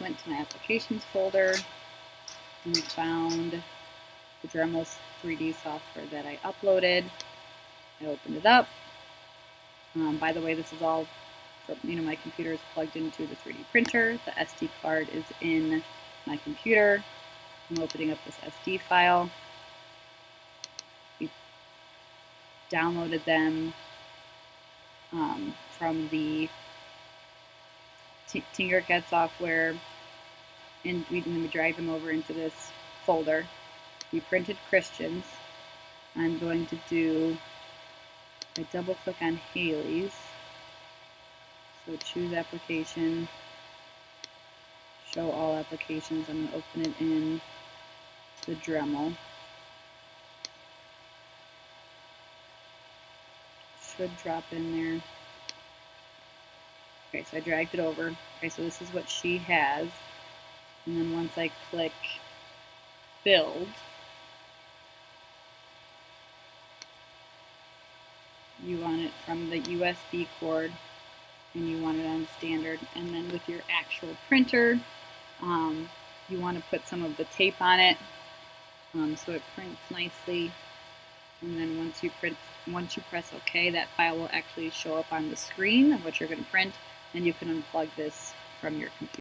went to my applications folder and found the Dremel 3D software that I uploaded. I opened it up. Um, by the way, this is all, from, you know, my computer is plugged into the 3D printer. The SD card is in my computer. I'm opening up this SD file. We downloaded them um, from the Tinkercad software and we, and we drag them over into this folder. We printed Christians. I'm going to do, I double click on Haley's. So choose application, show all applications. I'm going to open it in the Dremel. Should drop in there. Okay, so I dragged it over. Okay, so this is what she has. And then once I click build, you want it from the USB cord and you want it on standard. And then with your actual printer, um, you want to put some of the tape on it um, so it prints nicely. And then once you print, once you press OK, that file will actually show up on the screen of what you're going to print, and you can unplug this from your computer.